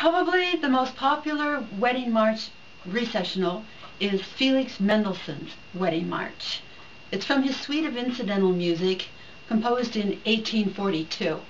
Probably the most popular wedding march recessional is Felix Mendelssohn's Wedding March. It's from his suite of incidental music composed in 1842.